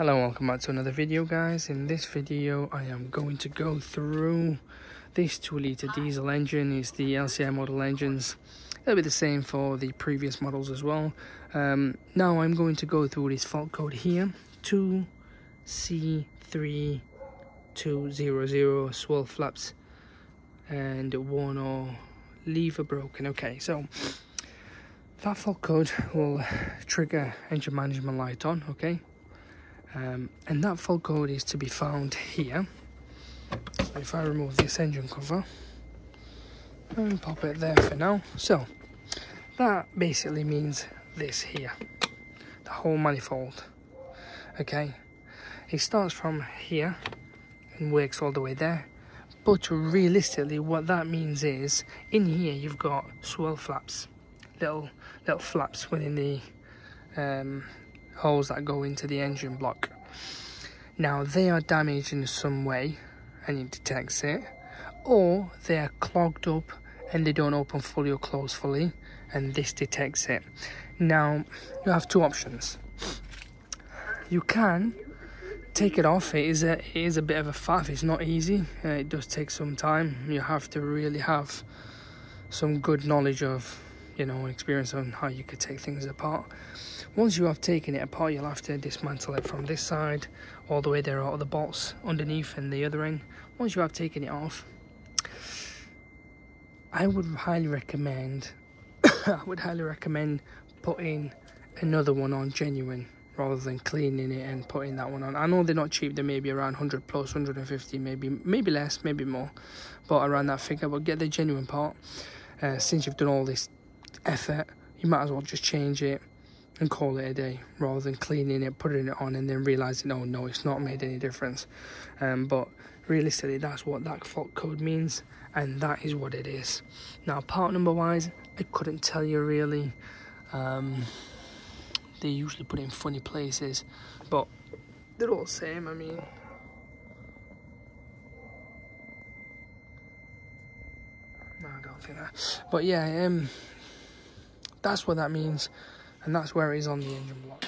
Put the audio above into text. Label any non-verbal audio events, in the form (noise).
Hello welcome back to another video guys. In this video I am going to go through this 2 litre diesel engine. It's the LCI model engines. It'll be the same for the previous models as well. Um, now I'm going to go through this fault code here. 2C3200 swirl flaps and one or lever broken. Okay so that fault code will trigger engine management light on okay um, and that fault code is to be found here. So if I remove this engine cover and pop it there for now. So that basically means this here the whole manifold okay? It starts from here and works all the way there. But realistically what that means is in here you've got swirl flaps little little flaps within the um, holes that go into the engine block. Now they are damaged in some way and it detects it, or they are clogged up and they don't open fully or close fully and this detects it. Now you have two options. You can take it off. It is a it is a bit of a faff. It's not easy. Uh, it does take some time. You have to really have some good knowledge of you know experience on how you could take things apart. Once you have taken it apart, you'll have to dismantle it from this side all the way there are the bolts underneath and the other end. Once you have taken it off, I would highly recommend (coughs) I would highly recommend putting another one on genuine rather than cleaning it and putting that one on. I know they're not cheap, they may be around 100 plus, 150, maybe maybe less, maybe more, but around that figure. But get the genuine part. Uh, since you've done all this effort, you might as well just change it and call it a day rather than cleaning it, putting it on, and then realizing, oh no, it's not made any difference. Um, but realistically, that's what that fault code means, and that is what it is. Now, part number wise, I couldn't tell you really. Um, they usually put it in funny places, but they're all the same. I mean, no, I don't think that. But yeah, um, that's what that means and that's where it is on the engine block.